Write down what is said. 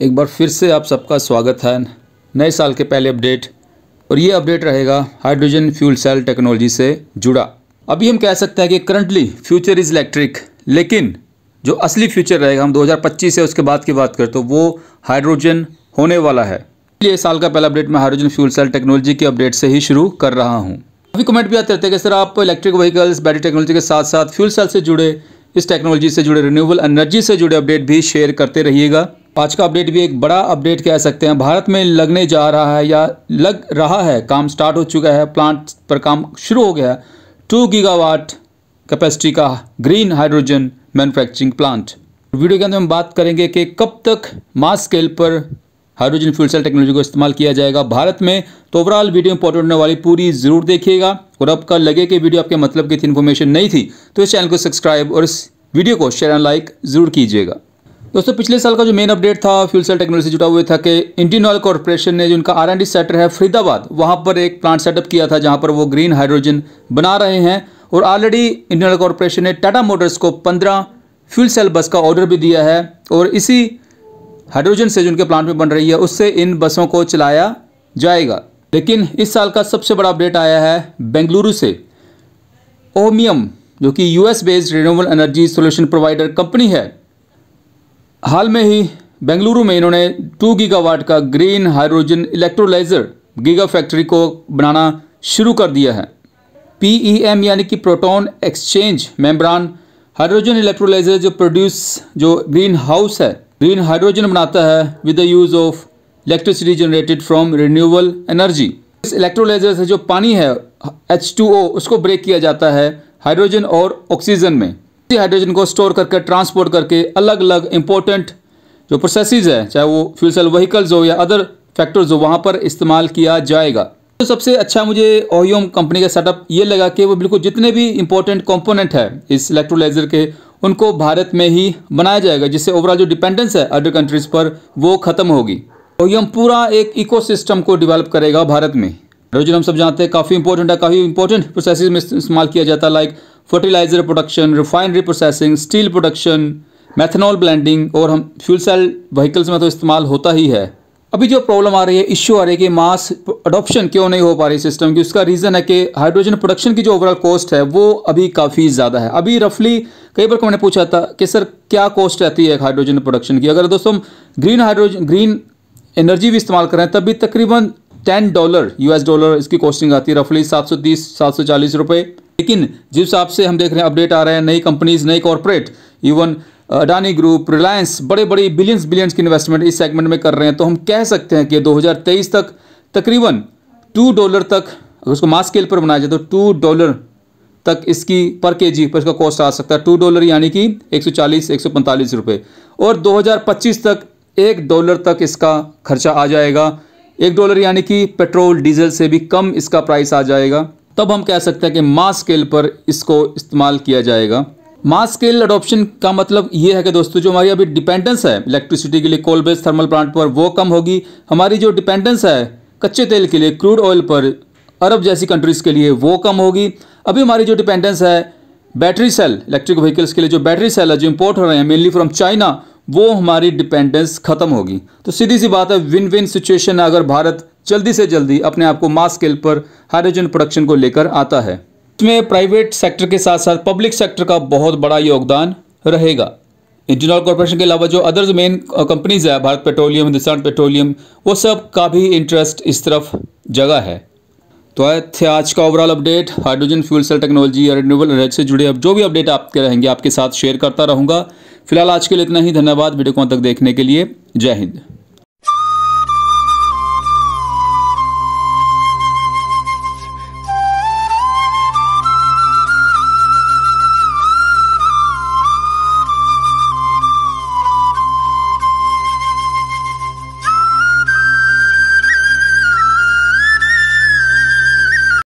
एक बार फिर से आप सबका स्वागत है। नए साल के पहले अपडेट। और ये अपडेट रहेगा हाइड्रोजन फ्यूल सेल टेक्नोलॉजी से जुड़ा। अभी हम कह सकते हैं कि करंटली फ्यूचर इज़ इलेक्ट्रिक लेकिन जो असली फ्यूचर रहेगा, हम 2025 से उसके बाद की बात करें तो वो हाइड्रोजन होने वाला है। इसलिए साल का पहला अपडेट मैं हाइड्रोजन फ्यूल सेल टेक्नोलॉजी के अपडेट से ही शुरू कर रहा हूँ। अभी कमेंट भी आते रहते हैं कि सर आप इलेक्ट्रिक व्हीकल्स बैटरी टेक्नोलॉजी के साथ साथ फ्यूल सेल से जुड़े, इस टेक्नोलॉजी से जुड़े रिन्यूएबल एनर्जी से जुड़े अपडेट भी शेयर करते रहिएगा। आज का अपडेट भी एक बड़ा अपडेट कह सकते हैं। भारत में लगने जा रहा है या लग रहा है, काम स्टार्ट हो चुका है प्लांट पर काम शुरू हो गया टू गीगावाट कैपेसिटी का green hydrogen manufacturing plant video के अंदर हम बात करेंगे कि कब तक मास स्केल पर हाइड्रोजन फ्यूल सेल टेक्नोलॉजी को इस्तेमाल किया जाएगा भारत में। तो ओवरऑल वीडियो इंपॉर्टेंट होने वाली पूरी ज़रूर देखिएगा। और कल लगे कि वीडियो आपके मतलब की थी इन्फॉर्मेशन नहीं थी तो इस चैनल को सब्सक्राइब और इस वीडियो को शेयर एंड लाइक ज़रूर कीजिएगा। दोस्तों, पिछले साल का जो मेन अपडेट था फ्यूल सेल टेक्नोलॉजी जुड़ा हुआ था कि इंडियन ऑयल कॉर्पोरेशन ने जो उनका आर एंड सेंटर है, फरीदाबाद, वहाँ पर एक प्लांट सेटअप किया था, जहाँ पर वो ग्रीन हाइड्रोजन बना रहे हैं। और ऑलरेडी इंडियन ऑयल कॉर्पोरेशन ने टाटा मोटर्स को पंद्रह फ्यूल सेल बस का ऑर्डर भी दिया है। और इसी हाइड्रोजन से जो उनके प्लांट में बन रही है, उससे इन बसों को चलाया जाएगा। लेकिन इस साल का सबसे बड़ा अपडेट आया है बेंगलुरु से। ओमियम, जो कि US based renewable energy solution provider company है हाल में ही बेंगलुरु में इन्होंने टू गीगावाट का green hydrogen electrolyser giga factory को बनाना शुरू कर दिया है। पीईएम यानी कि proton exchange membrane hydrogen electrolyser जो प्रोड्यूस, जो ग्रीन हाउस है, ग्रीन हाइड्रोजन बनाता है with the use of electricity generated from renewable energy इस इलेक्ट्रोलाइजर से जो पानी है H2O उसको ब्रेक किया जाता है हाइड्रोजन और ऑक्सीजन में। इसी हाइड्रोजन को स्टोर करके ट्रांसपोर्ट करके अलग अलग इंपॉर्टेंट जो प्रोसेसेस है, चाहे वो फ्यूल सेल व्हीकल्स हो या अदर फैक्टर्स हो, वहाँ पर इस्तेमाल किया जाएगा। तो सबसे अच्छा मुझे ओहियोम कंपनी का सेटअप ये लगा कि वो बिल्कुल जितने भी इंपॉर्टेंट कंपोनेंट है इस इलेक्ट्रोलाइजर के, उनको भारत में ही बनाया जाएगा, जिससे ओवरऑल जो डिपेंडेंस है अदर कंट्रीज़ पर, वो खत्म होगी। हम पूरा एक इकोसिस्टम को डेवलप करेगा भारत में। हाइड्रोजन हम सब जानते हैं, काफ़ी इंपॉर्टेंट है, काफ़ी इंपॉर्टेंट प्रोसेस में इस्तेमाल किया जाता है like fertiliser production refinery processing steel production methanol blending और हम फ्यूल सेल व्हीकल्स में तो इस्तेमाल होता ही है। अभी जो प्रॉब्लम आ रही है इश्यू आ रही है कि मास अडोप्शन क्यों नहीं हो पा रही सिस्टम की, उसका रीज़न है कि हाइड्रोजन प्रोडक्शन की जो ओवरऑल कॉस्ट है, वो अभी काफ़ी ज़्यादा है। अभी रफली कई बार को मैंने पूछा था कि सर, क्या कॉस्ट रहती है हाइड्रोजन प्रोडक्शन की? अगर दोस्तों हम ग्रीन हाइड्रोजन ग्रीन एनर्जी भी इस्तेमाल करें तब भी तकरीबन टेन डॉलर यूएस डॉलर इसकी कॉस्टिंग आती है रफली सात सौ तीस, सात सौ चालीस रुपये लेकिन जिस हिसाब से हम देख रहे हैं अपडेट आ रहे हैं, नई कंपनीज़ नई corporate even Adani group Reliance बड़े बड़े बिलियंस बिलियंस की इन्वेस्टमेंट इस सेगमेंट में कर रहे हैं। तो हम कह सकते हैं कि 2023 तक तकरीबन टू डॉलर तक, अगर उसको मास स्केल पर बनाया जाए तो टू डॉलर तक इसकी पर के जी पर इसका कॉस्ट आ सकता है। टू डॉलर यानी कि 140 145 रुपए। और 2025 तक एक डॉलर तक इसका खर्चा आ जाएगा। एक डॉलर यानी कि पेट्रोल डीजल से भी कम इसका प्राइस आ जाएगा। तब हम कह सकते हैं कि मास स्केल पर इसको इस्तेमाल किया जाएगा। मास स्केल अडोप्शन का मतलब ये है कि दोस्तों, जो हमारी अभी डिपेंडेंस है इलेक्ट्रिसिटी के लिए कोल बेस्ड थर्मल प्लांट पर, वो कम होगी। हमारी जो डिपेंडेंस है, कच्चे तेल के लिए क्रूड ऑयल पर, अरब जैसी कंट्रीज़ के लिए, वो कम होगी। अभी हमारी जो डिपेंडेंस है बैटरी सेल इलेक्ट्रिक व्हीकल्स के लिए जो बैटरी सेल है, जो इंपोर्ट हो रहे हैं मेनली फ्रॉम चाइना वो हमारी डिपेंडेंस खत्म होगी। तो सीधी सी बात है विन विन सिचुएशन है अगर भारत जल्दी से जल्दी अपने आप को मास स्केल पर हाइड्रोजन प्रोडक्शन को लेकर आता है। इसमें प्राइवेट सेक्टर के साथ साथ पब्लिक सेक्टर का बहुत बड़ा योगदान रहेगा। इंडियन कॉर्पोरेशन के अलावा जो अदर मेन कंपनीज़ है, भारत पेट्रोलियम हिंदुस्तान पेट्रोलियम वो सब का भी इंटरेस्ट इस तरफ़ जगह है। तो आए थे आज का overall update hydrogen fuel cell technology या रिन्यूएबल एनर्जी से जुड़े अब जो भी अपडेट आपके रहेंगे, आपके साथ शेयर करता रहूँगा। फ़िलहाल आज के लिए इतना ही, धन्यवाद, वीडियो को तक देखने के लिए, जय हिंद।